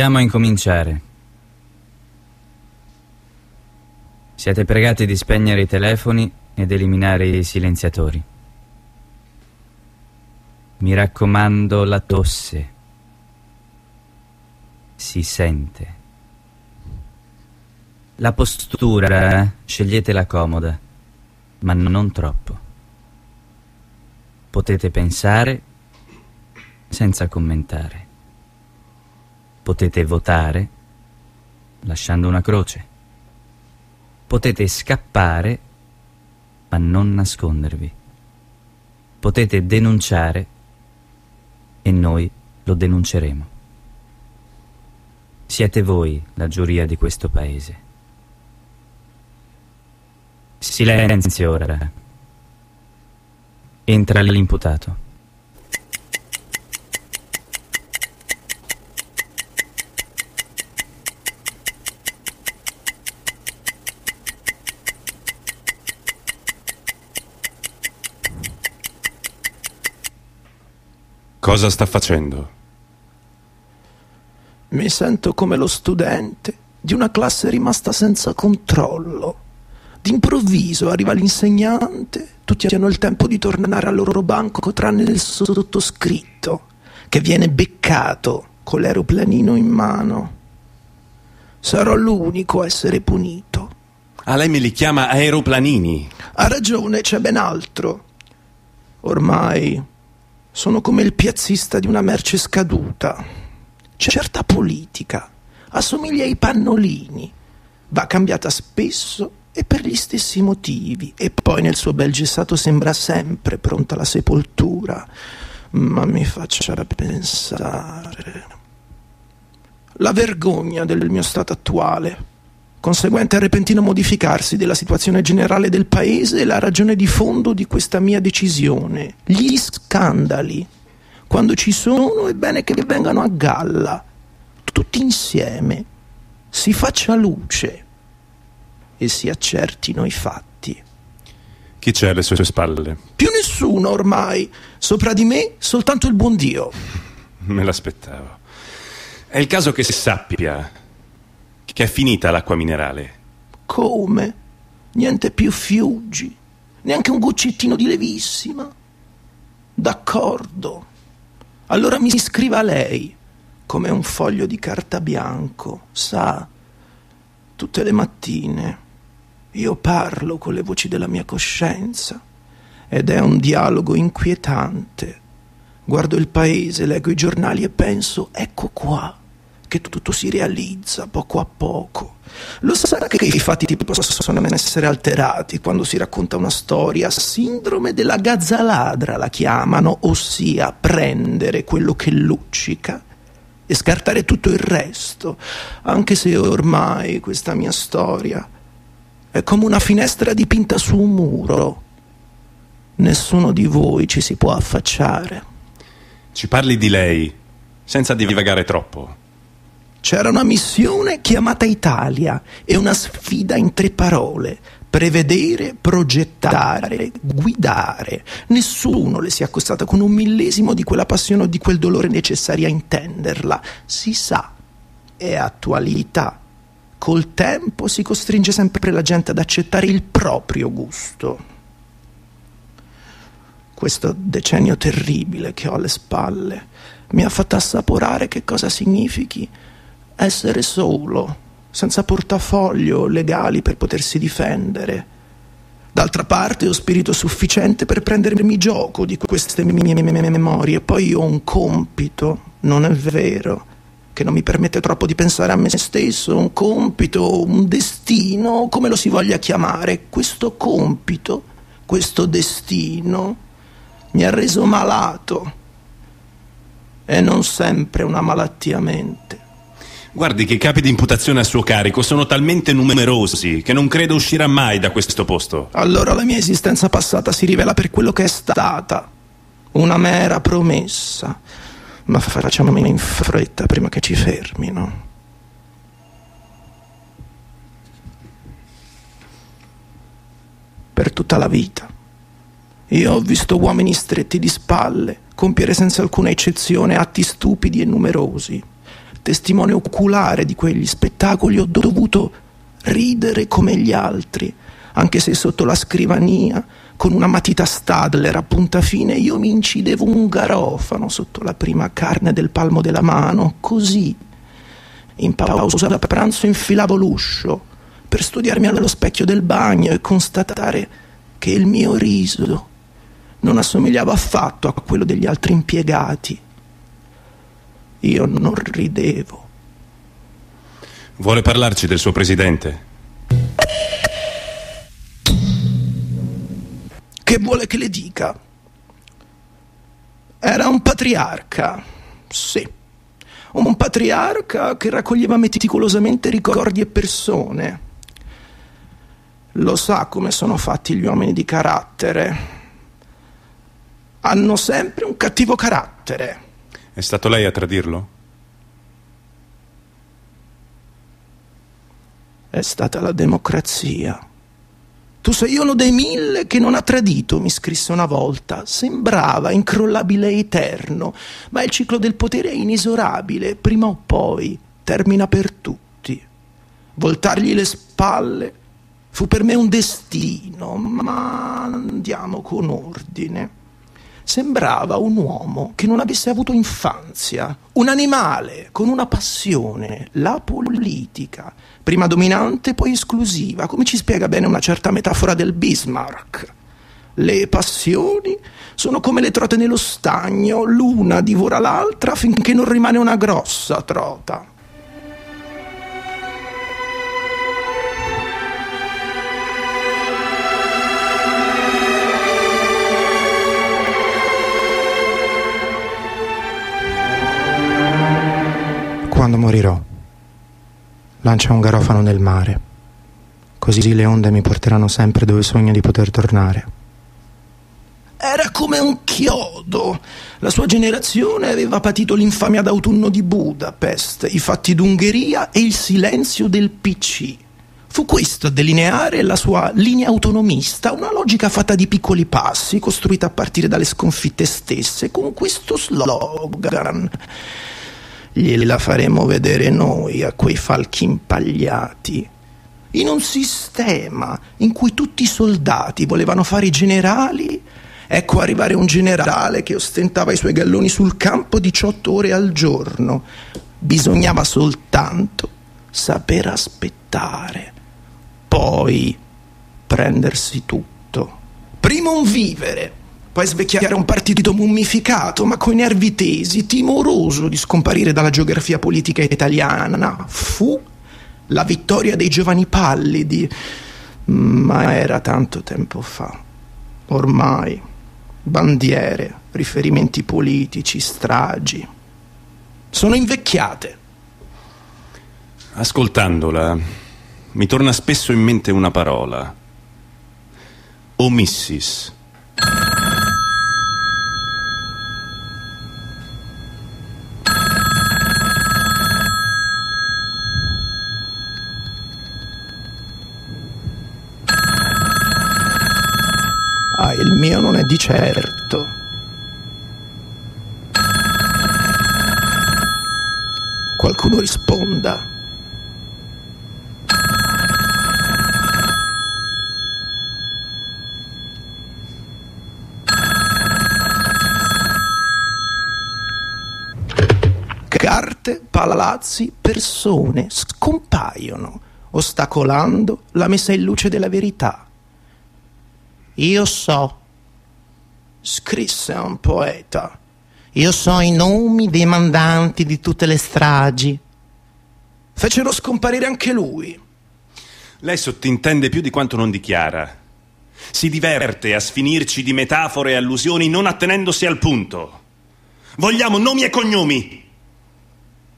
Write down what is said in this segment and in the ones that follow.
Andiamo a incominciare. Siete pregati di spegnere i telefoni ed eliminare i silenziatori. Mi raccomando la tosse. Si sente. La postura, eh? sceglietela comoda, ma non troppo. Potete pensare senza commentare. Potete votare lasciando una croce. Potete scappare ma non nascondervi. Potete denunciare e noi lo denunceremo. Siete voi la giuria di questo paese. Silenzio ora. Entra l'imputato. Cosa sta facendo? Mi sento come lo studente di una classe rimasta senza controllo. D'improvviso arriva l'insegnante, tutti hanno il tempo di tornare al loro banco tranne il sottoscritto, che viene beccato con l'aeroplanino in mano. Sarò l'unico a essere punito. A lei me li chiama aeroplanini. Ha ragione, c'è ben altro. Ormai sono come il piazzista di una merce scaduta. C'è certa politica, assomiglia ai pannolini, va cambiata spesso e per gli stessi motivi, e poi nel suo bel gessato sembra sempre pronta alla sepoltura. Ma mi faccia pensare. La vergogna del mio stato attuale conseguente al repentino modificarsi della situazione generale del paese e la ragione di fondo di questa mia decisione. Gli scandali. Quando ci sono è bene che vengano a galla, tutti insieme, si faccia luce e si accertino i fatti. Chi c'è alle sue spalle? Più nessuno ormai. Sopra di me soltanto il buon Dio. Me l'aspettavo. È il caso che si sappia che è finita l'acqua minerale. Come? Niente più fiuggi, neanche un goccettino di levissima. D'accordo. Allora mi scriva lei, come un foglio di carta bianco, sa, tutte le mattine io parlo con le voci della mia coscienza ed è un dialogo inquietante. Guardo il paese, leggo i giornali e penso, ecco qua che tutto si realizza poco a poco. Lo sa che i fatti possono essere alterati quando si racconta una storia, sindrome della gazzaladra la chiamano, ossia prendere quello che luccica e scartare tutto il resto, anche se ormai questa mia storia è come una finestra dipinta su un muro. Nessuno di voi ci si può affacciare. Ci parli di lei, senza divagare troppo. C'era una missione chiamata Italia e una sfida in tre parole. Prevedere, progettare, guidare. Nessuno le si è accostata con un millesimo di quella passione o di quel dolore necessari a intenderla. Si sa, è attualità. Col tempo si costringe sempre la gente ad accettare il proprio gusto. Questo decennio terribile che ho alle spalle mi ha fatto assaporare che cosa significhi essere solo, senza portafoglio legali per potersi difendere. D'altra parte ho spirito sufficiente per prendermi gioco di queste mie memorie. Poi ho un compito, non è vero, che non mi permette troppo di pensare a me stesso, un compito, un destino, come lo si voglia chiamare. Questo compito, questo destino, mi ha reso malato. E non sempre una malattia mente. Guardi che i capi di imputazione a suo carico sono talmente numerosi che non credo uscirà mai da questo posto. Allora la mia esistenza passata si rivela per quello che è stata. Una mera promessa. Ma facciamolo in fretta prima che ci fermino. Per tutta la vita. Io ho visto uomini stretti di spalle compiere senza alcuna eccezione atti stupidi e numerosi testimone oculare di quegli spettacoli, ho dovuto ridere come gli altri, anche se sotto la scrivania, con una matita Stadler a punta fine, io mi incidevo un garofano sotto la prima carne del palmo della mano, così. In pausa da pranzo infilavo l'uscio per studiarmi allo specchio del bagno e constatare che il mio riso non assomigliava affatto a quello degli altri impiegati. Io non ridevo. Vuole parlarci del suo presidente? Che vuole che le dica? Era un patriarca, sì. Un patriarca che raccoglieva meticolosamente ricordi e persone. Lo sa come sono fatti gli uomini di carattere. Hanno sempre un cattivo carattere. È stato lei a tradirlo? È stata la democrazia. Tu sei uno dei mille che non ha tradito, mi scrisse una volta. Sembrava incrollabile e eterno, ma il ciclo del potere è inesorabile, prima o poi termina per tutti. Voltargli le spalle fu per me un destino, ma andiamo con ordine. Sembrava un uomo che non avesse avuto infanzia, un animale con una passione, la politica, prima dominante poi esclusiva, come ci spiega bene una certa metafora del Bismarck. Le passioni sono come le trote nello stagno, l'una divora l'altra finché non rimane una grossa trota. Morirò, lancia un garofano nel mare, così le onde mi porteranno sempre dove sogno di poter tornare. Era come un chiodo. La sua generazione aveva patito l'infamia d'autunno di Budapest, i fatti d'Ungheria e il silenzio del PC. Fu questo a delineare la sua linea autonomista, una logica fatta di piccoli passi, costruita a partire dalle sconfitte stesse, con questo slogan gliela faremo vedere noi a quei falchi impagliati. In un sistema in cui tutti i soldati volevano fare i generali, ecco arrivare un generale che ostentava i suoi galloni sul campo 18 ore al giorno. Bisognava soltanto saper aspettare, poi prendersi tutto. Prima un vivere, poi svecchiare un partito mummificato, ma coi nervi tesi, timoroso di scomparire dalla geografia politica italiana. Fu la vittoria dei giovani pallidi, ma era tanto tempo fa. Ormai bandiere, riferimenti politici, stragi. Sono invecchiate. Ascoltandola, mi torna spesso in mente una parola. Omissis. Ah, il mio non è di certo. Qualcuno risponda. Carte, palazzi, persone scompaiono, ostacolando la messa in luce della verità. Io so, scrisse un poeta, io so i nomi dei mandanti di tutte le stragi. Fecero scomparire anche lui. Lei sottintende più di quanto non dichiara. Si diverte a sfinirci di metafore e allusioni non attenendosi al punto. Vogliamo nomi e cognomi.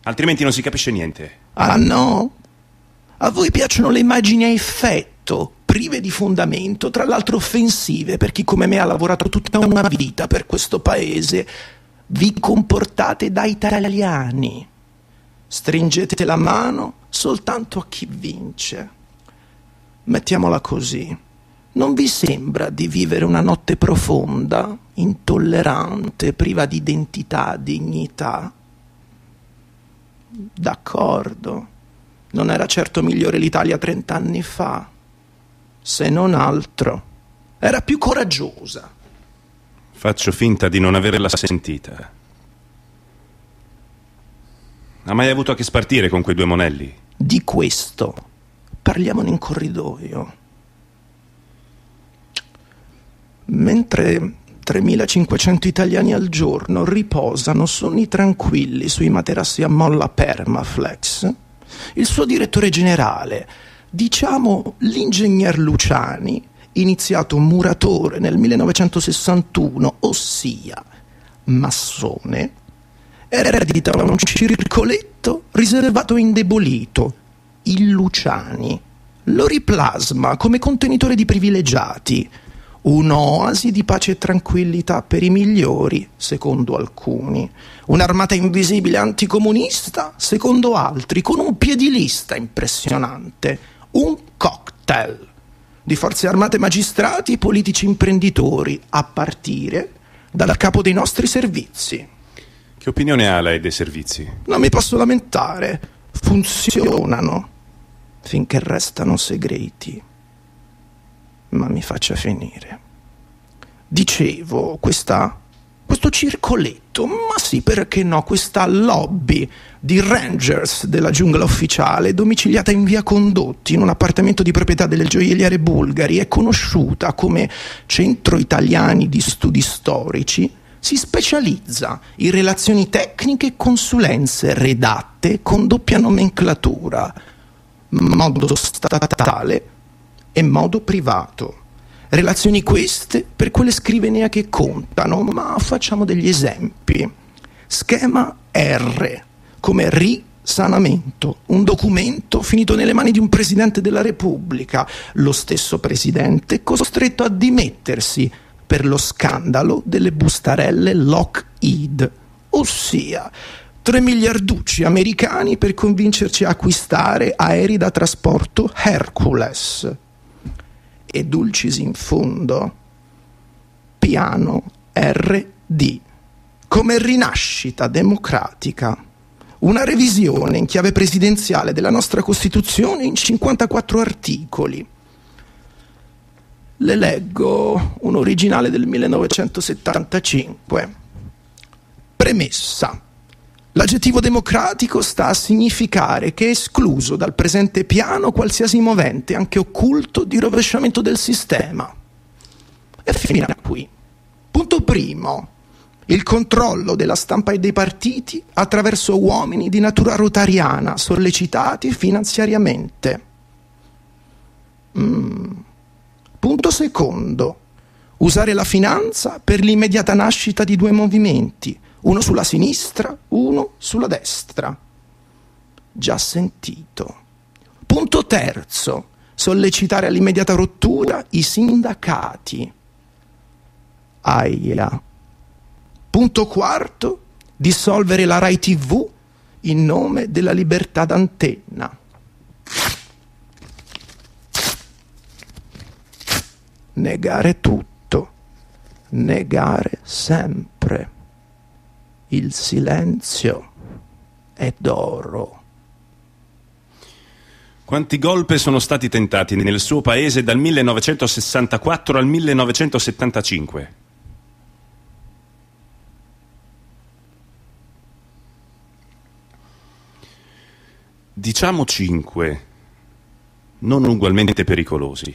Altrimenti non si capisce niente. Ah no? A voi piacciono le immagini a effetto, prive di fondamento, tra l'altro offensive per chi come me ha lavorato tutta una vita per questo paese. Vi comportate da italiani. Stringete la mano soltanto a chi vince. Mettiamola così. Non vi sembra di vivere una notte profonda, intollerante, priva di identità, dignità? D'accordo. Non era certo migliore l'Italia trent'anni fa. Se non altro, era più coraggiosa. Faccio finta di non averla sentita. Ha mai avuto a che spartire con quei due monelli? Di questo parliamone in corridoio. Mentre 3.500 italiani al giorno riposano sonni tranquilli sui materassi a molla Permaflex, il suo direttore generale, diciamo l'ingegner Luciani, iniziato muratore nel 1961, ossia massone, eredita un circoletto riservato e indebolito, il Luciani. Lo riplasma come contenitore di privilegiati, un'oasi di pace e tranquillità per i migliori, secondo alcuni, un'armata invisibile anticomunista, secondo altri, con un piedilista impressionante, un cocktail di forze armate magistrati, politici imprenditori, a partire dal capo dei nostri servizi. Che opinione ha lei dei servizi? Non mi posso lamentare, funzionano finché restano segreti. Ma mi faccia finire. Dicevo, questa, questo circoletto, ma sì, perché no, questa lobby di rangers della giungla ufficiale, domiciliata in via Condotti, in un appartamento di proprietà delle gioielliere bulgari, è conosciuta come Centro Italiani di Studi Storici si specializza in relazioni tecniche e consulenze redatte con doppia nomenclatura, modo statale e modo privato. Relazioni queste per quelle scrivenia che contano, ma facciamo degli esempi. Schema R, come risanamento, un documento finito nelle mani di un presidente della Repubblica, lo stesso presidente costretto a dimettersi per lo scandalo delle bustarelle Lockheed, ossia 3 miliarducci americani per convincerci a acquistare aerei da trasporto Hercules. E dulcis in fondo, piano RD, come rinascita democratica. Una revisione in chiave presidenziale della nostra Costituzione in 54 articoli le leggo un originale del 1975. Premessa. L'aggettivo democratico sta a significare che è escluso dal presente piano qualsiasi movente, anche occulto, di rovesciamento del sistema. E finirà qui. Punto primo. Il controllo della stampa e dei partiti attraverso uomini di natura rotariana sollecitati finanziariamente. Mm. Punto secondo. Usare la finanza per l'immediata nascita di due movimenti, uno sulla sinistra, uno sulla destra. Già sentito. Punto terzo. Sollecitare all'immediata rottura i sindacati. Aia. Punto quarto. Dissolvere la RAI TV in nome della libertà d'antenna. negare tutto, negare sempre. Il silenzio è d'oro. Quanti golpe sono stati tentati nel suo paese dal 1964 al 1975? Diciamo cinque, non ugualmente pericolosi.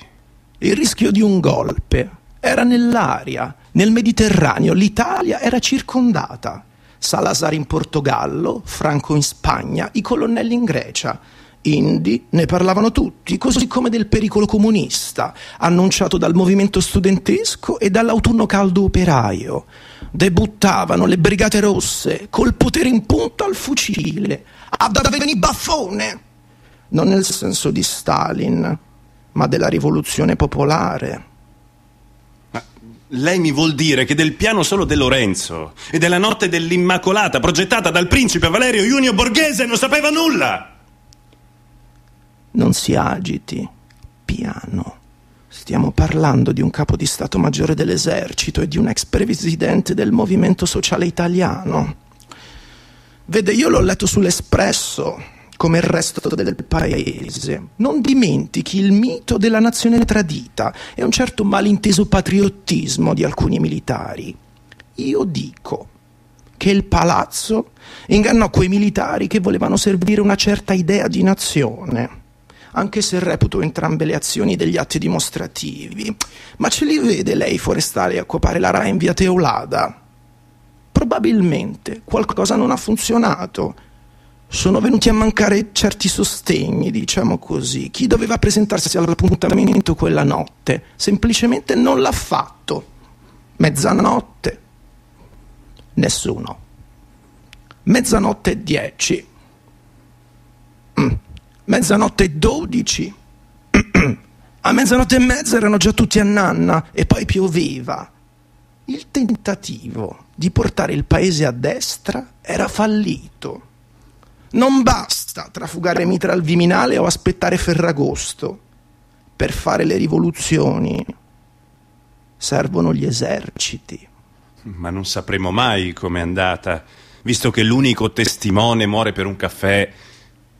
Il rischio di un golpe era nell'aria. Nel Mediterraneo l'Italia era circondata. Salazar in Portogallo, Franco in Spagna, i colonnelli in Grecia. Indi ne parlavano tutti, così come del pericolo comunista, annunciato dal movimento studentesco e dall'autunno caldo operaio. Debuttavano le brigate rosse, col potere in punta al fucile. Ad avevano baffone! Non nel senso di Stalin, ma della rivoluzione popolare. Lei mi vuol dire che del piano solo De Lorenzo e della notte dell'Immacolata progettata dal principe Valerio Junio Borghese non sapeva nulla? Non si agiti, piano. Stiamo parlando di un capo di Stato Maggiore dell'Esercito e di un ex presidente del Movimento Sociale Italiano. Vede, io l'ho letto sull'Espresso, come il resto del paese. Non dimentichi il mito della nazione tradita e un certo malinteso patriottismo di alcuni militari. Io dico che il palazzo ingannò quei militari che volevano servire una certa idea di nazione anche se reputo entrambe le azioni degli atti dimostrativi. Ma ce li vede lei forestale a copare la RAI in via Teolada? Probabilmente qualcosa non ha funzionato sono venuti a mancare certi sostegni, diciamo così. Chi doveva presentarsi all'appuntamento quella notte semplicemente non l'ha fatto. Mezzanotte, nessuno. Mezzanotte e dieci. Mm. Mezzanotte e dodici. a mezzanotte e mezza erano già tutti a nanna e poi pioveva. Il tentativo di portare il paese a destra era fallito. Non basta trafugare mitra al Viminale o aspettare Ferragosto. Per fare le rivoluzioni servono gli eserciti. Ma non sapremo mai com'è andata, visto che l'unico testimone muore per un caffè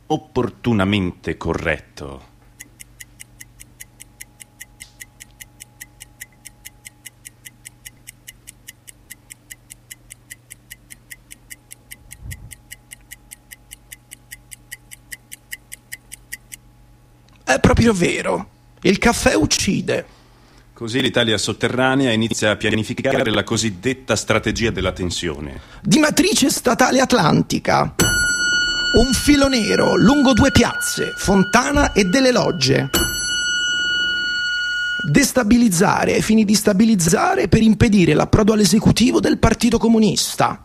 opportunamente corretto. È proprio vero. Il caffè uccide. Così l'Italia sotterranea inizia a pianificare la cosiddetta strategia della tensione. Di matrice statale atlantica. Un filo nero lungo due piazze, Fontana e delle Logge. Destabilizzare ai fini di stabilizzare per impedire l'approdo all'esecutivo del Partito Comunista.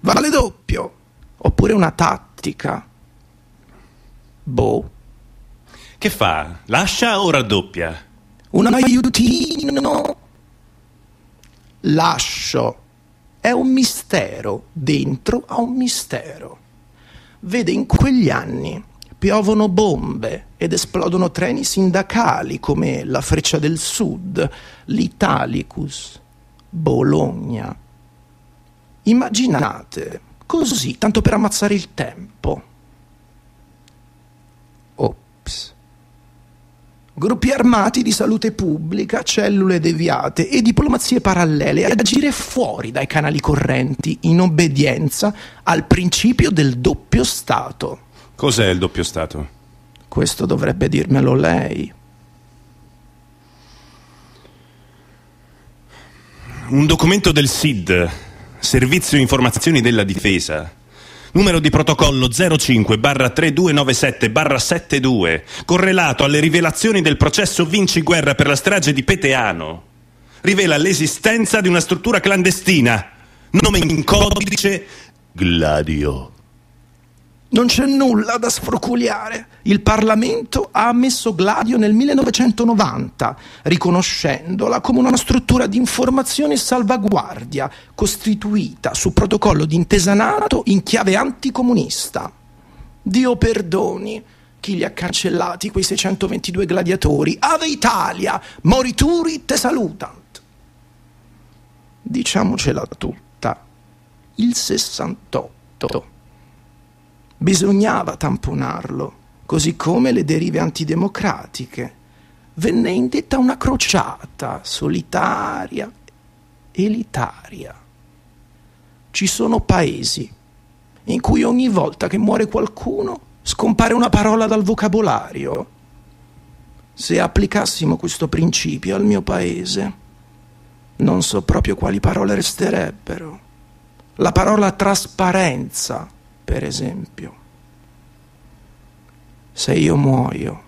Vale doppio oppure una tattica. Boh. Che fa? Lascia o raddoppia? Un aiutino. Lascio. È un mistero dentro a un mistero. Vede, in quegli anni piovono bombe ed esplodono treni sindacali come la Freccia del Sud, l'Italicus, Bologna. Immaginate Così, tanto per ammazzare il tempo. Ops. Gruppi armati di salute pubblica, cellule deviate e diplomazie parallele ad agire fuori dai canali correnti in obbedienza al principio del doppio Stato. Cos'è il doppio Stato? Questo dovrebbe dirmelo lei. Un documento del SID Servizio Informazioni della Difesa. Numero di protocollo 05 3297 72, correlato alle rivelazioni del processo Vinci Guerra per la strage di Peteano. Rivela l'esistenza di una struttura clandestina. Nome in codice Gladio. Non c'è nulla da sfroculiare. Il Parlamento ha ammesso Gladio nel 1990, riconoscendola come una struttura di informazione e salvaguardia costituita su protocollo di intesa NATO in chiave anticomunista. Dio perdoni chi li ha cancellati quei 622 gladiatori. Ave Italia, morituri te salutant. Diciamocela tutta. Il 68 Bisognava tamponarlo, così come le derive antidemocratiche. Venne indetta una crociata solitaria, elitaria. Ci sono paesi in cui ogni volta che muore qualcuno scompare una parola dal vocabolario. Se applicassimo questo principio al mio paese, non so proprio quali parole resterebbero. La parola trasparenza per esempio. Se io muoio,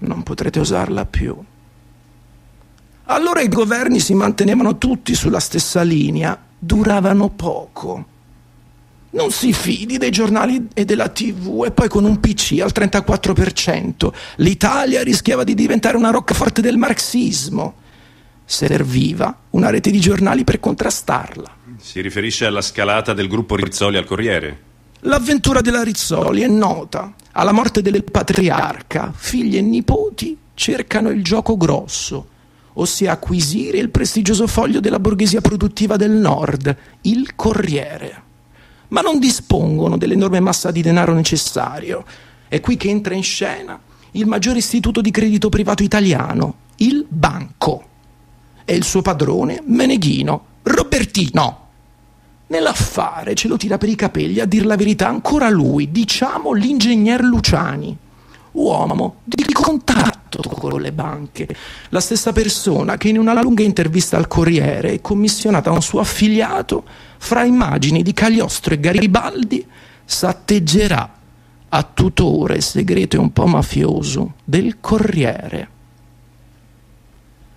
non potrete usarla più. Allora i governi si mantenevano tutti sulla stessa linea, duravano poco. Non si fidi dei giornali e della TV e poi con un PC al 34%. L'Italia rischiava di diventare una roccaforte del marxismo. Serviva una rete di giornali per contrastarla. Si riferisce alla scalata del gruppo Rizzoli al Corriere. L'avventura della Rizzoli è nota. Alla morte del patriarca, figli e nipoti cercano il gioco grosso. ossia acquisire il prestigioso foglio della borghesia produttiva del Nord, il Corriere. Ma non dispongono dell'enorme massa di denaro necessario. È qui che entra in scena il maggiore istituto di credito privato italiano, il Banco. E il suo padrone, Meneghino, Robertino. Nell'affare ce lo tira per i capelli, a dir la verità, ancora lui, diciamo l'ingegner Luciani uomo di contatto con le banche. La stessa persona che in una lunga intervista al Corriere è commissionata a un suo affiliato, fra immagini di Cagliostro e Garibaldi, s'atteggerà a tutore segreto e un po' mafioso del Corriere.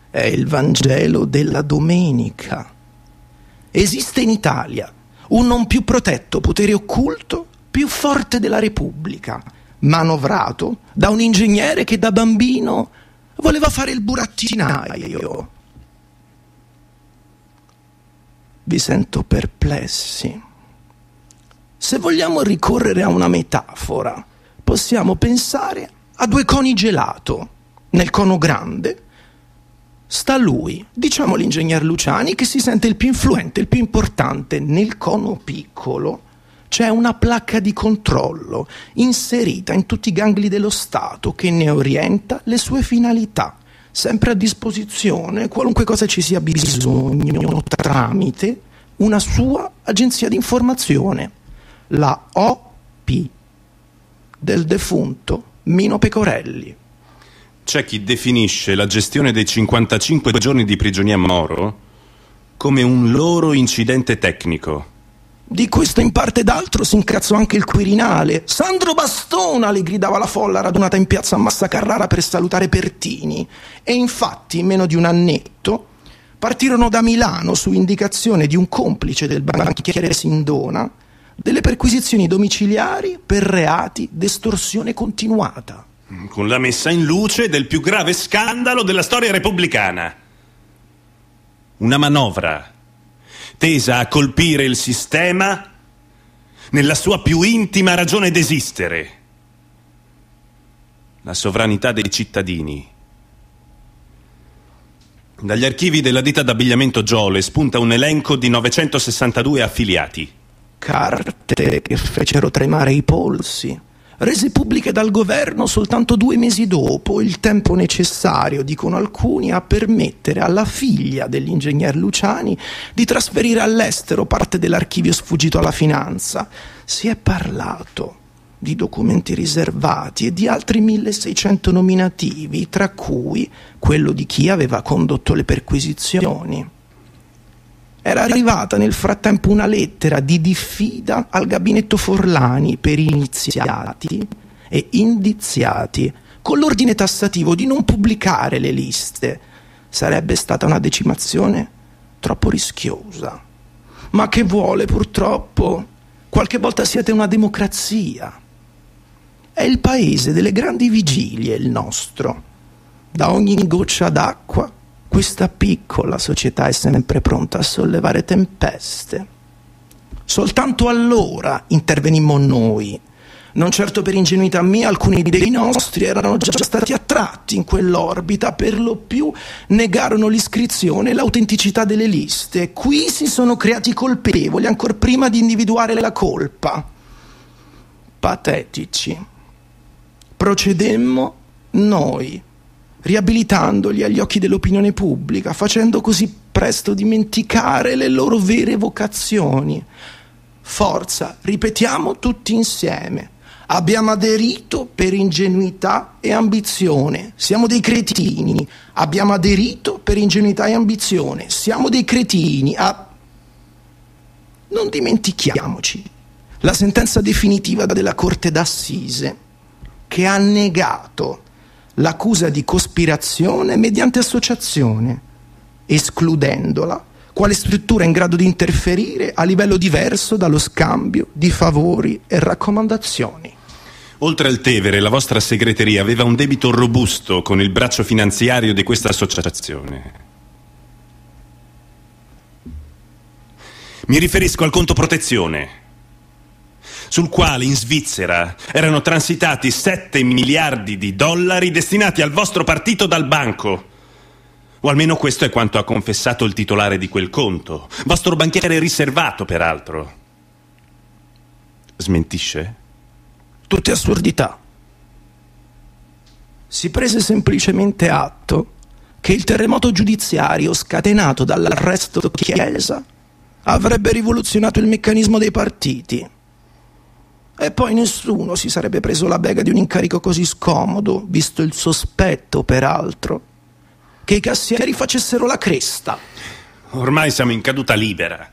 È il Vangelo della domenica. Esiste in Italia un non più protetto potere occulto più forte della Repubblica, manovrato da un ingegnere che da bambino voleva fare il burattinaio. Vi sento perplessi. Se vogliamo ricorrere a una metafora, possiamo pensare a due coni gelato. Nel cono grande sta lui, diciamo l'ingegner Luciani, che si sente il più influente, il più importante. Nel cono piccolo c'è una placca di controllo inserita in tutti i gangli dello Stato che ne orienta le sue finalità, sempre a disposizione qualunque cosa ci sia bisogno tramite una sua agenzia di informazione, la OP del defunto Mino Pecorelli. C'è chi definisce la gestione dei 55 giorni di prigionia Moro come un loro incidente tecnico di questo in parte d'altro si incazzò anche il Quirinale. Sandro Bastona le gridava la folla radunata in piazza a Massa Carrara per salutare Pertini. E infatti, in meno di un annetto, partirono da Milano su indicazione di un complice del banchiere Sindona delle perquisizioni domiciliari per reati d'estorsione continuata. Con la messa in luce del più grave scandalo della storia repubblicana. Una manovra tesa a colpire il sistema nella sua più intima ragione d'esistere, la sovranità dei cittadini. Dagli archivi della ditta d'abbigliamento Giole spunta un elenco di 962 affiliati. Carte che fecero tremare i polsi rese pubbliche dal governo soltanto due mesi dopo, il tempo necessario, dicono alcuni, a permettere alla figlia dell'ingegner Luciani di trasferire all'estero parte dell'archivio sfuggito alla finanza. Si è parlato di documenti riservati e di altri 1600 nominativi, tra cui quello di chi aveva condotto le perquisizioni. Era arrivata nel frattempo una lettera di diffida al gabinetto Forlani per iniziati e indiziati, con l'ordine tassativo di non pubblicare le liste. Sarebbe stata una decimazione troppo rischiosa. Ma che vuole, purtroppo? Qualche volta siete una democrazia. È il paese delle grandi vigilie il nostro. Da ogni goccia d'acqua questa piccola società è sempre pronta a sollevare tempeste. Soltanto allora intervenimmo noi. Non certo per ingenuità mia, alcuni dei nostri erano già stati attratti in quell'orbita, per lo più negarono l'iscrizione e l'autenticità delle liste. Qui si sono creati colpevoli, ancora prima di individuare la colpa. Patetici. Procedemmo noi riabilitandoli agli occhi dell'opinione pubblica, facendo così presto dimenticare le loro vere vocazioni. Forza, ripetiamo tutti insieme. Abbiamo aderito per ingenuità e ambizione. Siamo dei cretini. Abbiamo aderito per ingenuità e ambizione. Siamo dei cretini. A... Non dimentichiamoci la sentenza definitiva della Corte d'Assise che ha negato l'accusa di cospirazione mediante associazione, escludendola quale struttura in grado di interferire a livello diverso dallo scambio di favori e raccomandazioni. Oltre al Tevere, la vostra segreteria aveva un debito robusto con il braccio finanziario di questa associazione. Mi riferisco al conto protezione sul quale in Svizzera erano transitati 7 miliardi di dollari destinati al vostro partito dal banco. O almeno questo è quanto ha confessato il titolare di quel conto. Vostro banchiere riservato, peraltro. Smentisce? Tutte assurdità. Si prese semplicemente atto che il terremoto giudiziario scatenato dall'arresto Chiesa avrebbe rivoluzionato il meccanismo dei partiti. E poi nessuno si sarebbe preso la bega di un incarico così scomodo, visto il sospetto, peraltro, che i cassieri facessero la cresta. Ormai siamo in caduta libera.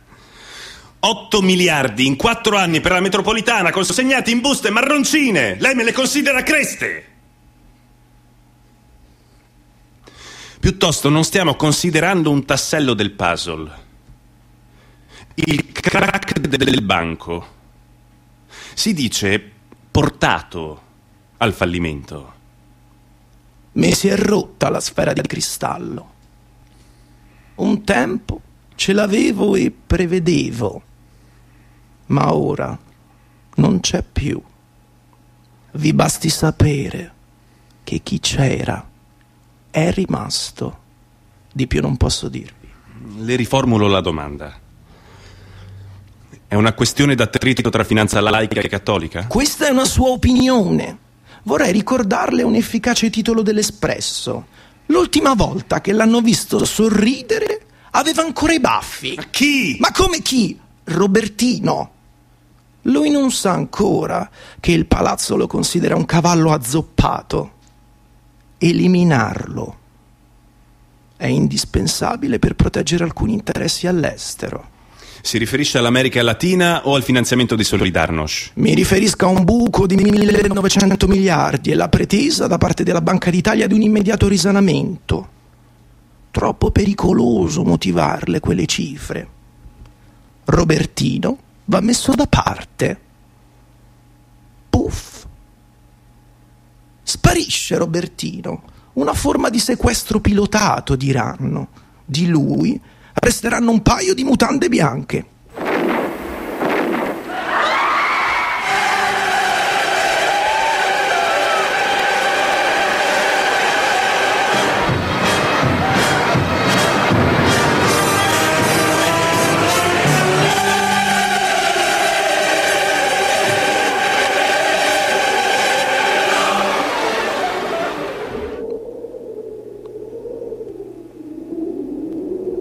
8 miliardi in 4 anni per la metropolitana consegnati in buste marroncine. Lei me le considera creste? Piuttosto non stiamo considerando un tassello del puzzle. Il crack del banco. Si dice portato al fallimento. Mi si è rotta la sfera di cristallo. Un tempo ce l'avevo e prevedevo, ma ora non c'è più. Vi basti sapere che chi c'era è rimasto. Di più non posso dirvi. Le riformulo la domanda. È una questione d'attrito tra finanza laica e cattolica? Questa è una sua opinione. Vorrei ricordarle un efficace titolo dell'Espresso. L'ultima volta che l'hanno visto sorridere aveva ancora i baffi. Ma chi? Ma come chi? Robertino. Lui non sa ancora che il palazzo lo considera un cavallo azzoppato. Eliminarlo è indispensabile per proteggere alcuni interessi all'estero. Si riferisce all'America Latina o al finanziamento di Solidarnosc? Mi riferisco a un buco di 1900 miliardi e la pretesa da parte della Banca d'Italia di un immediato risanamento. Troppo pericoloso motivarle quelle cifre. Robertino va messo da parte. Puff. Sparisce Robertino. Una forma di sequestro pilotato, diranno. Di lui resteranno un paio di mutande bianche.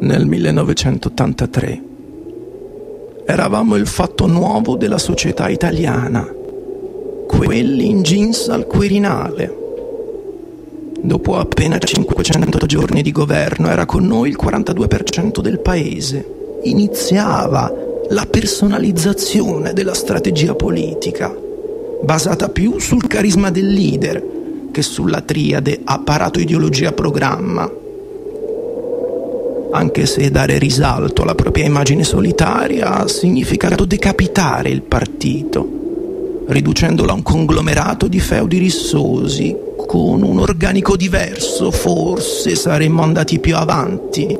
Nel 1983. Eravamo il fatto nuovo della società italiana, quelli in jeans al Quirinale. Dopo appena 500 giorni di governo era con noi il 42% del paese. Iniziava la personalizzazione della strategia politica, basata più sul carisma del leader che sulla triade apparato ideologia programma anche se dare risalto alla propria immagine solitaria ha significato decapitare il partito, riducendolo a un conglomerato di feudi rissosi. Con un organico diverso forse saremmo andati più avanti.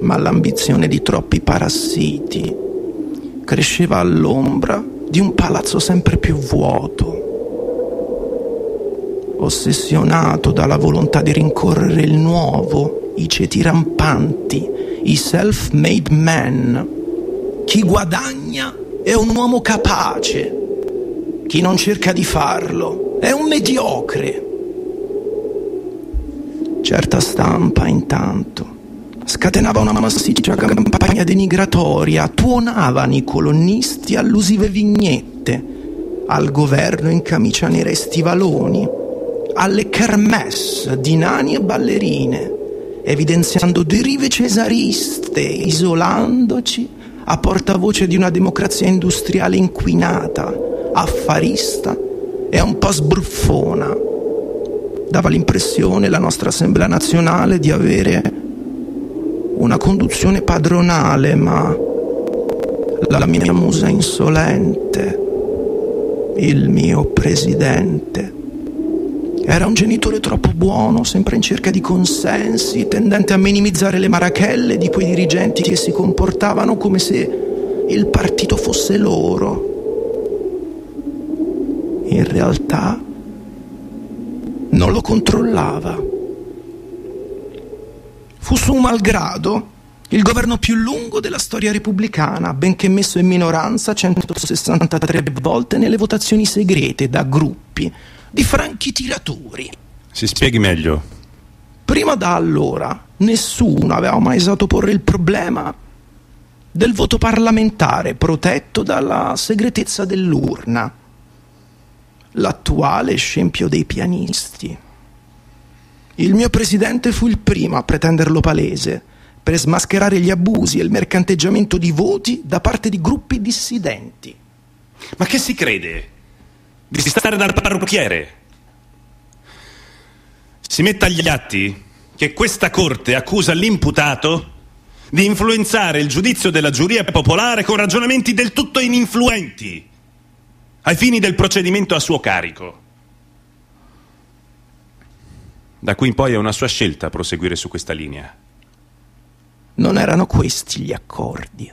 Ma l'ambizione di troppi parassiti cresceva all'ombra di un palazzo sempre più vuoto ossessionato dalla volontà di rincorrere il nuovo i ceti rampanti, i self-made men. Chi guadagna è un uomo capace, chi non cerca di farlo è un mediocre. Certa stampa, intanto, scatenava una massiccia campagna denigratoria, tuonavano i colonnisti allusive vignette, al governo in camicia nera e stivaloni, alle kermesse di nani e ballerine evidenziando derive cesariste, isolandoci a portavoce di una democrazia industriale inquinata, affarista e un po' sbruffona. Dava l'impressione la nostra Assemblea nazionale di avere una conduzione padronale, ma la mia musa insolente, il mio presidente, era un genitore troppo buono, sempre in cerca di consensi, tendente a minimizzare le marachelle di quei dirigenti che si comportavano come se il partito fosse loro. In realtà non lo controllava. Fu su malgrado il governo più lungo della storia repubblicana, benché messo in minoranza 163 volte nelle votazioni segrete da gruppi di franchi tiratori. Si spieghi meglio. Prima da allora nessuno aveva mai osato porre il problema del voto parlamentare protetto dalla segretezza dell'urna. L'attuale scempio dei pianisti. Il mio presidente fu il primo a pretenderlo palese per smascherare gli abusi e il mercanteggiamento di voti da parte di gruppi dissidenti. Ma che si crede? Di stare dal parrucchiere? Si metta agli atti che questa Corte accusa l'imputato di influenzare il giudizio della giuria popolare con ragionamenti del tutto ininfluenti ai fini del procedimento a suo carico. Da qui in poi è una sua scelta proseguire su questa linea. Non erano questi gli accordi.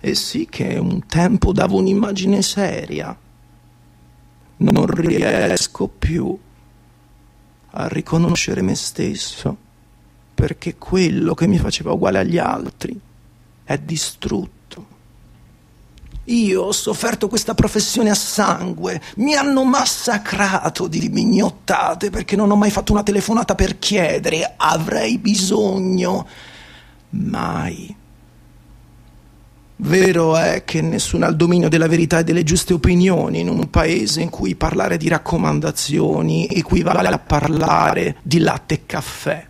E sì che un tempo davo un'immagine seria. Non riesco più a riconoscere me stesso, perché quello che mi faceva uguale agli altri è distrutto. Io ho sofferto questa professione a sangue, mi hanno massacrato di mignottate perché non ho mai fatto una telefonata per chiedere, avrei bisogno. Mai. Vero è che nessuno ha il dominio della verità e delle giuste opinioni in un paese in cui parlare di raccomandazioni equivale a parlare di latte e caffè.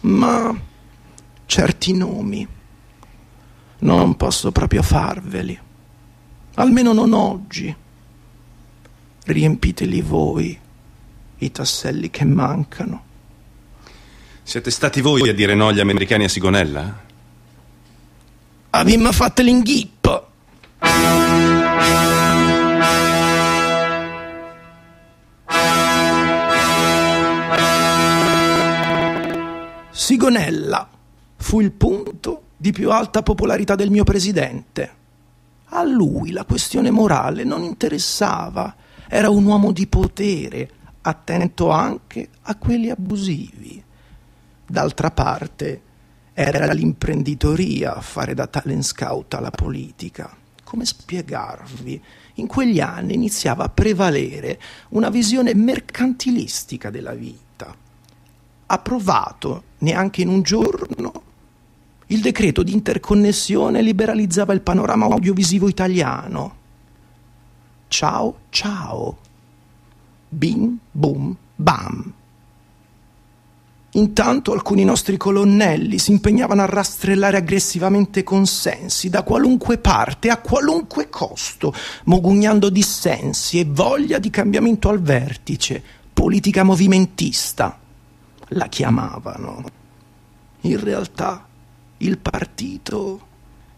Ma certi nomi non posso proprio farveli. Almeno non oggi. Riempiteli voi i tasselli che mancano. Siete stati voi a dire no agli americani a Sigonella? Abbiamo fatto l'inghippo. Sigonella fu il punto di più alta popolarità del mio presidente. A lui la questione morale non interessava, era un uomo di potere, attento anche a quelli abusivi. D'altra parte, era l'imprenditoria a fare da talent scout alla politica. Come spiegarvi? In quegli anni iniziava a prevalere una visione mercantilistica della vita. Approvato neanche in un giorno il decreto di interconnessione liberalizzava il panorama audiovisivo italiano. Ciao, ciao. Bim, boom, bam. Intanto alcuni nostri colonnelli si impegnavano a rastrellare aggressivamente consensi da qualunque parte, a qualunque costo, mogugnando dissensi e voglia di cambiamento al vertice, politica movimentista. La chiamavano. In realtà il partito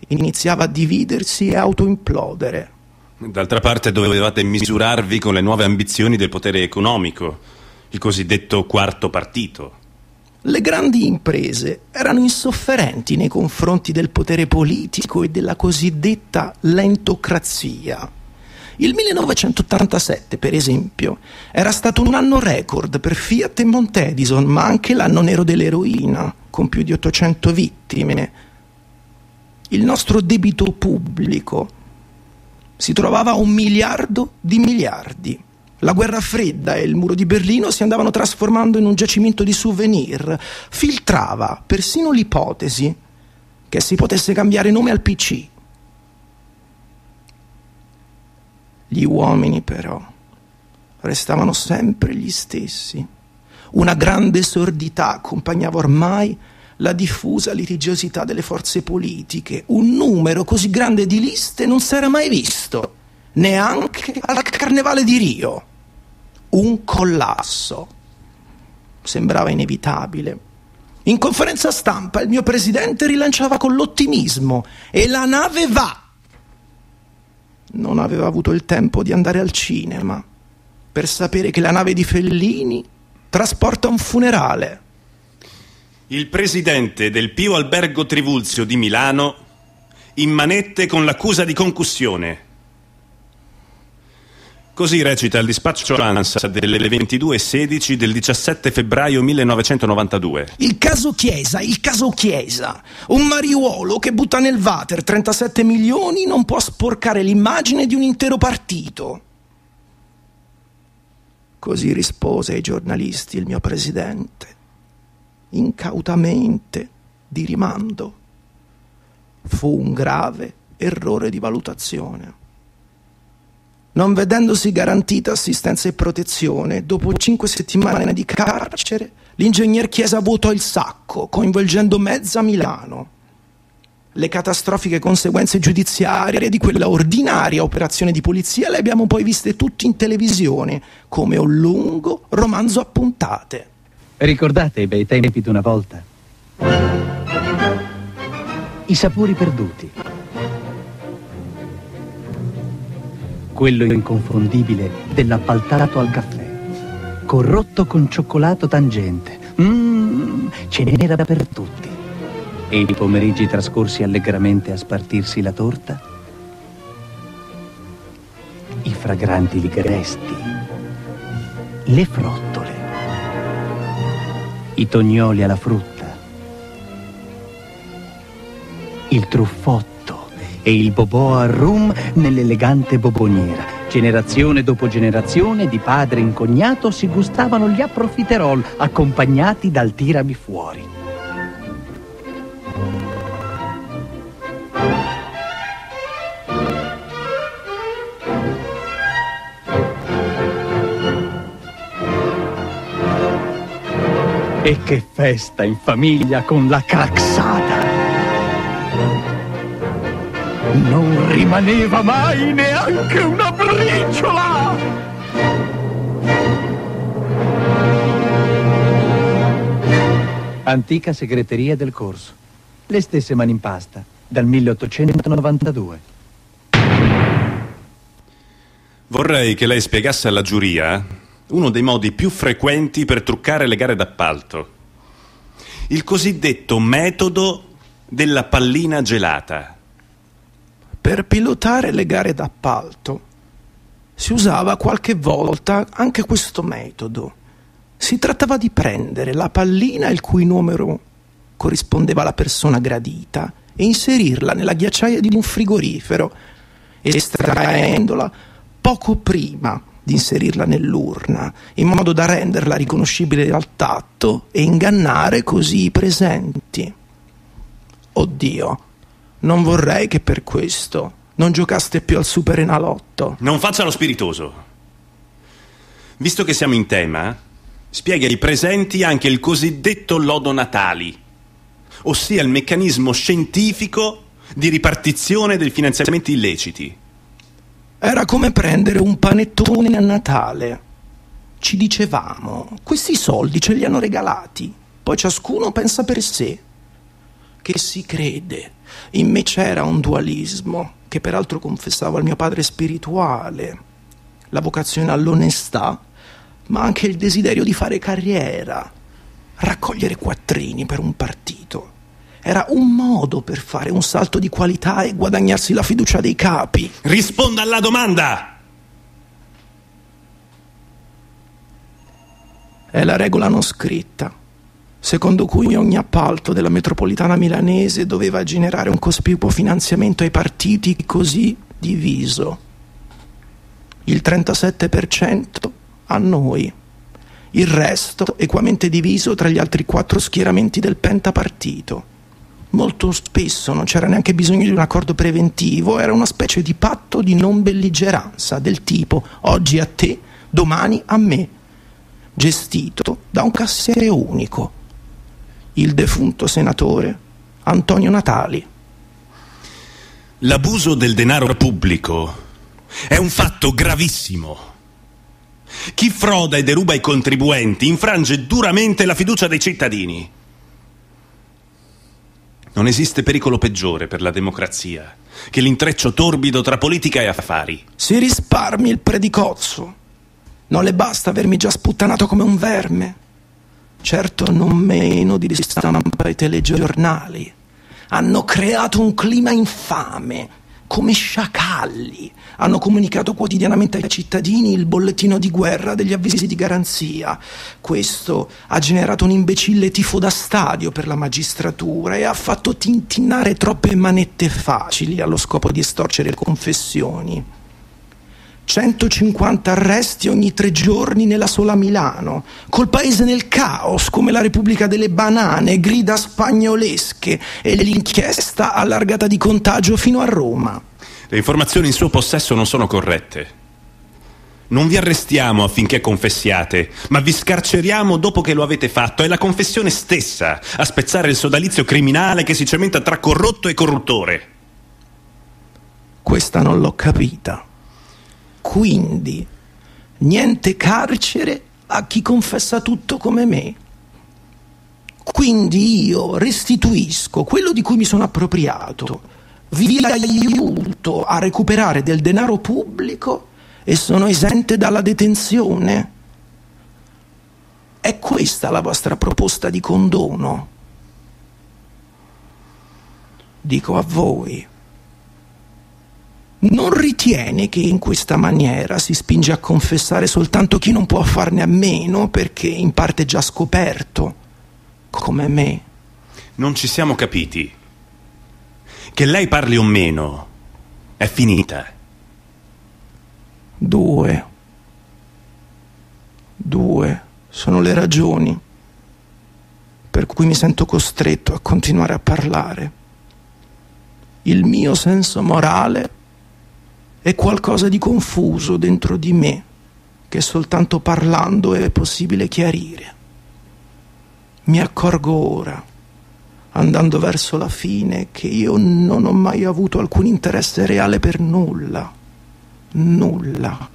iniziava a dividersi e autoimplodere. D'altra parte dovevate misurarvi con le nuove ambizioni del potere economico, il cosiddetto quarto partito. Le grandi imprese erano insofferenti nei confronti del potere politico e della cosiddetta lentocrazia. Il 1987, per esempio, era stato un anno record per Fiat e Montedison, ma anche l'anno nero dell'eroina, con più di 800 vittime. Il nostro debito pubblico si trovava a un miliardo di miliardi. La guerra fredda e il muro di Berlino si andavano trasformando in un giacimento di souvenir. Filtrava persino l'ipotesi che si potesse cambiare nome al PC. Gli uomini però restavano sempre gli stessi. Una grande sordità accompagnava ormai la diffusa litigiosità delle forze politiche. Un numero così grande di liste non si era mai visto, neanche al Carnevale di Rio. Un collasso. Sembrava inevitabile. In conferenza stampa il mio presidente rilanciava con l'ottimismo e la nave va. Non aveva avuto il tempo di andare al cinema per sapere che la nave di Fellini trasporta un funerale. Il presidente del Pio Albergo Trivulzio di Milano in manette con l'accusa di concussione. Così recita il dispaccio ANSA delle 22.16 del 17 febbraio 1992. Il caso Chiesa, il caso Chiesa. Un mariuolo che butta nel water 37 milioni non può sporcare l'immagine di un intero partito. Così rispose ai giornalisti il mio presidente, incautamente, di rimando. Fu un grave errore di valutazione non vedendosi garantita assistenza e protezione, dopo cinque settimane di carcere, l'ingegner Chiesa vuotò il sacco, coinvolgendo mezza Milano. Le catastrofiche conseguenze giudiziarie di quella ordinaria operazione di polizia le abbiamo poi viste tutti in televisione, come un lungo romanzo a puntate. Ricordate i bei tempi di una volta? I sapori perduti quello inconfondibile dell'appaltato al caffè, corrotto con cioccolato tangente. Mmm, ce n'era per tutti. E i pomeriggi trascorsi allegramente a spartirsi la torta? I fragranti ligresti, le frottole, i tognoli alla frutta, il truffotto e il bobò al rum nell'elegante boboniera. Generazione dopo generazione di padre in cognato si gustavano gli approfiterol accompagnati dal tirami fuori. E che festa in famiglia con la craxata! Non rimaneva mai neanche una briciola! Antica segreteria del corso. Le stesse mani in pasta, dal 1892. Vorrei che lei spiegasse alla giuria uno dei modi più frequenti per truccare le gare d'appalto. Il cosiddetto metodo della pallina gelata per pilotare le gare d'appalto. Si usava qualche volta anche questo metodo. Si trattava di prendere la pallina il cui numero corrispondeva alla persona gradita e inserirla nella ghiacciaia di un frigorifero, estraendola poco prima di inserirla nell'urna, in modo da renderla riconoscibile al tatto e ingannare così i presenti. Oddio, non vorrei che per questo non giocaste più al Super Enalotto. Non faccia lo spiritoso. Visto che siamo in tema, spieghi ai presenti anche il cosiddetto lodo natali, ossia il meccanismo scientifico di ripartizione dei finanziamenti illeciti. Era come prendere un panettone a Natale. Ci dicevamo, questi soldi ce li hanno regalati, poi ciascuno pensa per sé. Che si crede in me c'era un dualismo che peraltro confessavo al mio padre spirituale, la vocazione all'onestà, ma anche il desiderio di fare carriera, raccogliere quattrini per un partito. Era un modo per fare un salto di qualità e guadagnarsi la fiducia dei capi. Risponda alla domanda! È la regola non scritta secondo cui ogni appalto della metropolitana milanese doveva generare un cospicuo finanziamento ai partiti così diviso. Il 37% a noi, il resto equamente diviso tra gli altri quattro schieramenti del pentapartito. Molto spesso non c'era neanche bisogno di un accordo preventivo, era una specie di patto di non belligeranza del tipo oggi a te, domani a me, gestito da un cassiere unico il defunto senatore Antonio Natali. L'abuso del denaro pubblico è un fatto gravissimo. Chi froda e deruba i contribuenti infrange duramente la fiducia dei cittadini. Non esiste pericolo peggiore per la democrazia che l'intreccio torbido tra politica e affari. Si risparmi il predicozzo. Non le basta avermi già sputtanato come un verme certo non meno di stampa e telegiornali. Hanno creato un clima infame come sciacalli. Hanno comunicato quotidianamente ai cittadini il bollettino di guerra degli avvisi di garanzia. Questo ha generato un imbecille tifo da stadio per la magistratura e ha fatto tintinnare troppe manette facili allo scopo di estorcere confessioni. 150 arresti ogni tre giorni nella sola Milano, col paese nel caos come la Repubblica delle Banane, grida spagnolesche e l'inchiesta allargata di contagio fino a Roma. Le informazioni in suo possesso non sono corrette. Non vi arrestiamo affinché confessiate, ma vi scarceriamo dopo che lo avete fatto. È la confessione stessa a spezzare il sodalizio criminale che si cementa tra corrotto e corruttore. Questa non l'ho capita. Quindi, niente carcere a chi confessa tutto come me. Quindi io restituisco quello di cui mi sono appropriato, vi aiuto a recuperare del denaro pubblico e sono esente dalla detenzione. È questa la vostra proposta di condono? Dico a voi. Non ritiene che in questa maniera si spinge a confessare soltanto chi non può farne a meno perché in parte già scoperto, come me? Non ci siamo capiti. Che lei parli o meno è finita. Due. Due sono le ragioni per cui mi sento costretto a continuare a parlare. Il mio senso morale è qualcosa di confuso dentro di me che soltanto parlando è possibile chiarire. Mi accorgo ora, andando verso la fine, che io non ho mai avuto alcun interesse reale per nulla. Nulla.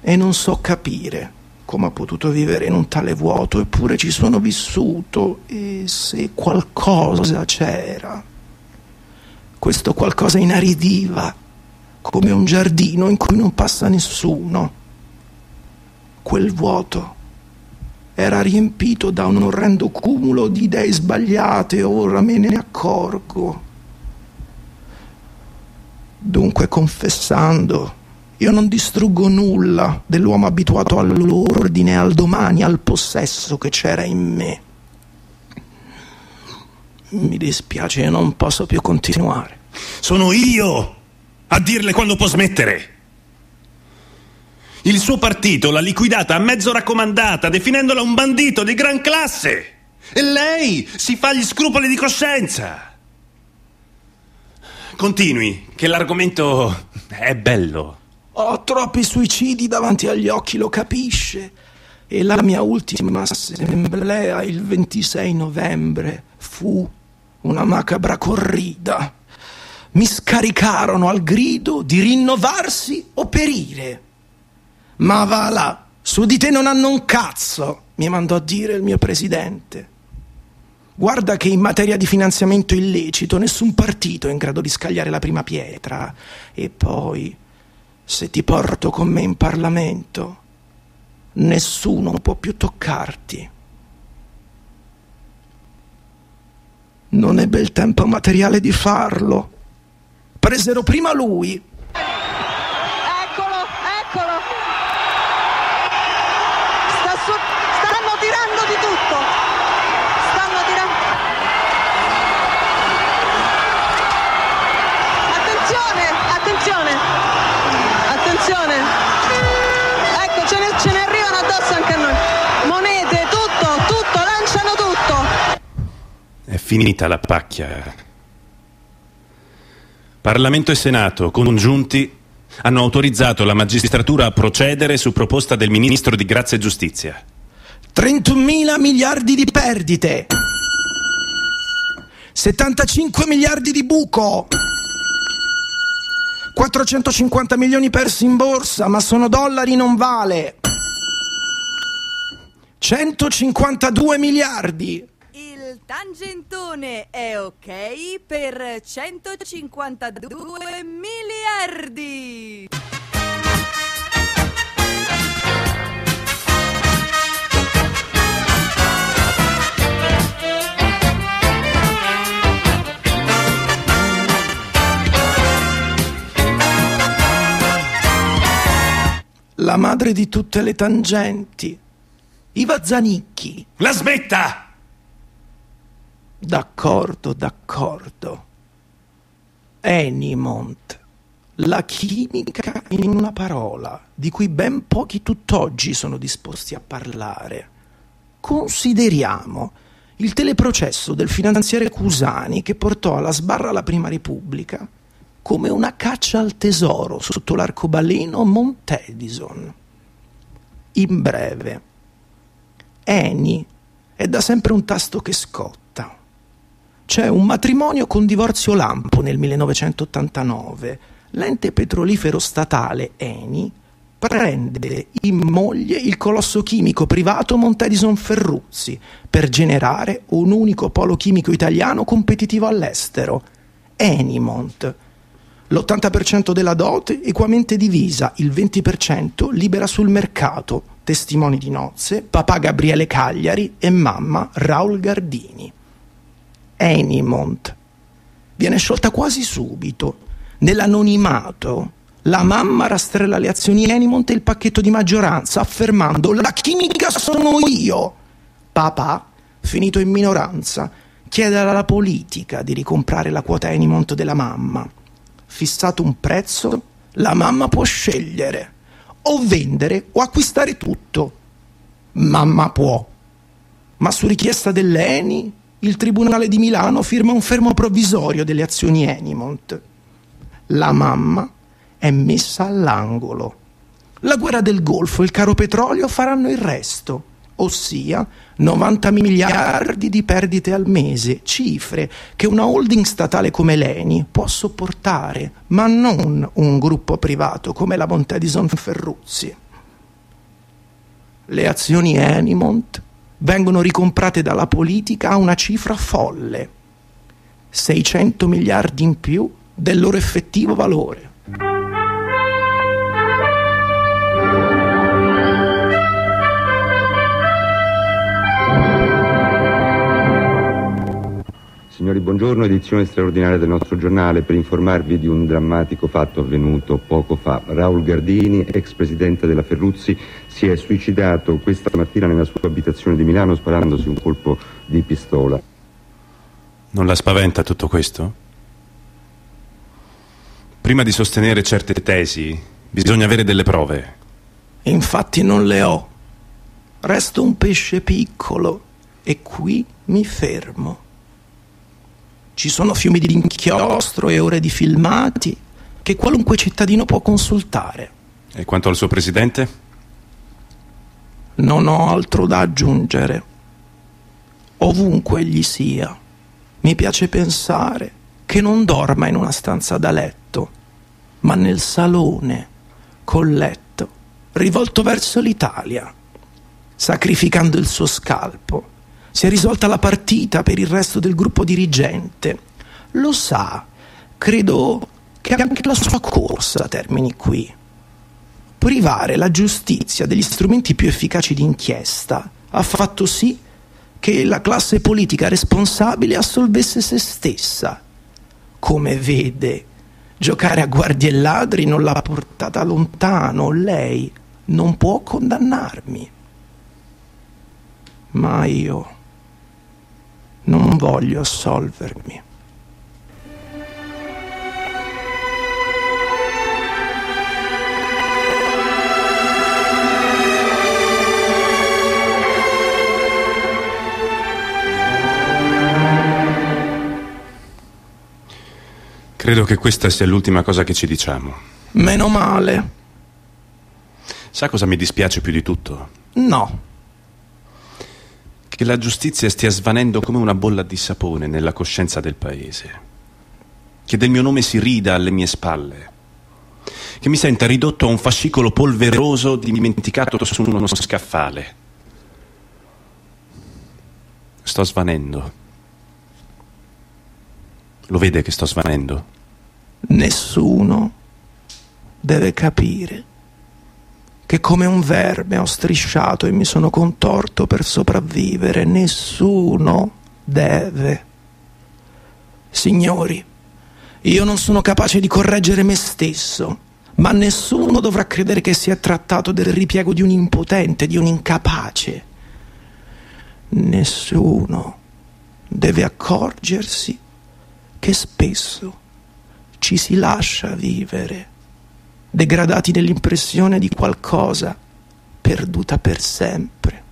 E non so capire come ho potuto vivere in un tale vuoto, eppure ci sono vissuto e se qualcosa c'era questo qualcosa inaridiva, come un giardino in cui non passa nessuno. Quel vuoto era riempito da un orrendo cumulo di idee sbagliate, ora me ne accorgo. Dunque, confessando, io non distruggo nulla dell'uomo abituato all'ordine, al domani, al possesso che c'era in me. Mi dispiace, non posso più continuare. Sono io a dirle quando può smettere. Il suo partito l'ha liquidata a mezzo raccomandata, definendola un bandito di gran classe. E lei si fa gli scrupoli di coscienza. Continui, che l'argomento è bello. Ho troppi suicidi davanti agli occhi, lo capisce. E la mia ultima assemblea il 26 novembre fu una macabra corrida. Mi scaricarono al grido di rinnovarsi o perire. Ma va là, su di te non hanno un cazzo, mi mandò a dire il mio presidente. Guarda che in materia di finanziamento illecito nessun partito è in grado di scagliare la prima pietra. E poi, se ti porto con me in Parlamento, nessuno può più toccarti. Non ebbe il tempo materiale di farlo. Presero prima lui. Eccolo, eccolo. Sta su- stanno tirando di tutto. Stanno tirando. Attenzione, attenzione. Attenzione. Ecco, ce ne, ce ne arrivano addosso anche a noi. Monete, tutto, tutto, lanciano tutto. È finita la pacchia. Parlamento e Senato, congiunti, hanno autorizzato la magistratura a procedere su proposta del Ministro di Grazia e Giustizia. 31 mila miliardi di perdite. 75 miliardi di buco. 450 milioni persi in borsa, ma sono dollari, non vale. 152 miliardi. Tangentone è ok per 152 miliardi. La madre di tutte le tangenti. Iva Zanicchi. La smetta! D'accordo, d'accordo. Enimont. La chimica in una parola, di cui ben pochi tutt'oggi sono disposti a parlare. Consideriamo il teleprocesso del finanziere Cusani che portò alla sbarra la Prima Repubblica come una caccia al tesoro sotto l'arcobaleno Montedison. In breve, Eni è da sempre un tasto che scotta. C'è un matrimonio con divorzio lampo nel 1989. L'ente petrolifero statale Eni prende in moglie il colosso chimico privato Montedison Ferruzzi per generare un unico polo chimico italiano competitivo all'estero, Enimont. L'80% della dote equamente divisa, il 20% libera sul mercato, testimoni di nozze, papà Gabriele Cagliari e mamma Raul Gardini. Enimont viene sciolta quasi subito. Nell'anonimato la mamma rastrella le azioni Enimont e il pacchetto di maggioranza affermando la chimica sono io. Papà, finito in minoranza, chiede alla politica di ricomprare la quota Enimont della mamma. Fissato un prezzo, la mamma può scegliere o vendere o acquistare tutto. Mamma può. Ma su richiesta dell'Eni, il Tribunale di Milano firma un fermo provvisorio delle azioni Enimont. La mamma è messa all'angolo. La guerra del Golfo e il caro petrolio faranno il resto, ossia 90 miliardi di perdite al mese, cifre che una holding statale come l'Eni può sopportare, ma non un gruppo privato come la Montedison Ferruzzi. Le azioni Enimont vengono ricomprate dalla politica a una cifra folle, 600 miliardi in più del loro effettivo valore. Signori, buongiorno, edizione straordinaria del nostro giornale per informarvi di un drammatico fatto avvenuto poco fa. Raul Gardini, ex presidente della Ferruzzi, si è suicidato questa mattina nella sua abitazione di Milano sparandosi un colpo di pistola. Non la spaventa tutto questo? Prima di sostenere certe tesi bisogna avere delle prove. Infatti non le ho. Resto un pesce piccolo e qui mi fermo. Ci sono fiumi di inchiostro e ore di filmati che qualunque cittadino può consultare. E quanto al suo presidente? Non ho altro da aggiungere. Ovunque egli sia, mi piace pensare che non dorma in una stanza da letto, ma nel salone, col letto, rivolto verso l'Italia, sacrificando il suo scalpo si è risolta la partita per il resto del gruppo dirigente. Lo sa, credo che anche la sua corsa termini qui. Privare la giustizia degli strumenti più efficaci di inchiesta ha fatto sì che la classe politica responsabile assolvesse se stessa. Come vede, giocare a guardie e ladri non l'ha portata lontano. Lei non può condannarmi. Ma io non voglio assolvermi. Credo che questa sia l'ultima cosa che ci diciamo. Meno male. Sa cosa mi dispiace più di tutto? No. Che la giustizia stia svanendo come una bolla di sapone nella coscienza del paese. Che del mio nome si rida alle mie spalle. Che mi senta ridotto a un fascicolo polveroso dimenticato su uno scaffale. Sto svanendo. Lo vede che sto svanendo? Nessuno deve capire che come un verme ho strisciato e mi sono contorto per sopravvivere. Nessuno deve. Signori, io non sono capace di correggere me stesso, Ma nessuno dovrà credere che si è trattato del ripiego di un impotente, di un incapace. Nessuno deve accorgersi che spesso ci si lascia vivere, degradati nell'impressione di qualcosa perduta per sempre.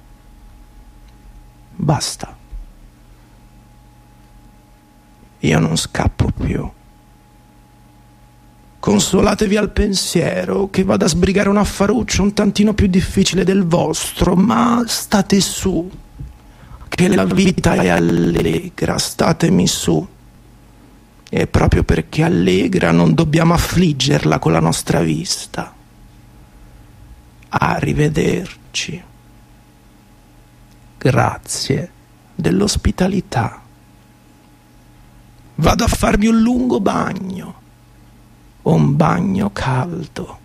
Basta. Io non scappo più. Consolatevi al pensiero che vado a sbrigare un affaruccio un tantino più difficile del vostro, ma state su, che la vita è allegra, statemi su. E proprio perché allegra non dobbiamo affliggerla con la nostra vista. Arrivederci. Grazie dell'ospitalità. Vado a farmi un lungo bagno un bagno caldo.